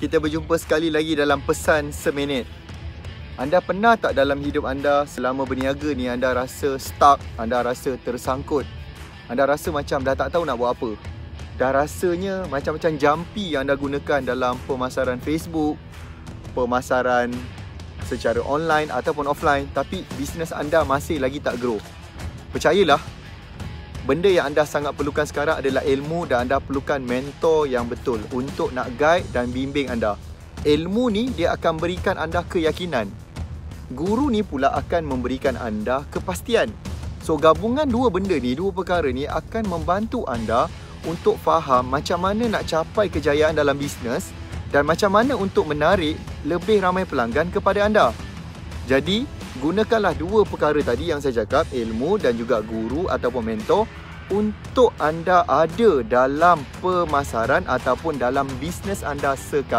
kita berjumpa sekali lagi dalam pesan seminit. Anda pernah tak dalam hidup anda selama berniaga ni anda rasa stuck, anda rasa tersangkut. Anda rasa macam dah tak tahu nak buat apa. Dah rasanya macam-macam jampi yang anda gunakan dalam pemasaran Facebook, pemasaran secara online ataupun offline tapi bisnes anda masih lagi tak grow. Percayalah, benda yang anda sangat perlukan sekarang adalah ilmu dan anda perlukan mentor yang betul untuk nak guide dan bimbing anda. Ilmu ni dia akan berikan anda keyakinan. Guru ni pula akan memberikan anda kepastian. So gabungan dua benda ni, dua perkara ni akan membantu anda untuk faham macam mana nak capai kejayaan dalam bisnes dan macam mana untuk menarik lebih ramai pelanggan kepada anda. Jadi, gunakanlah dua perkara tadi yang saya cakap, ilmu dan juga guru ataupun mentor untuk anda ada dalam pemasaran ataupun dalam bisnes anda sekarang.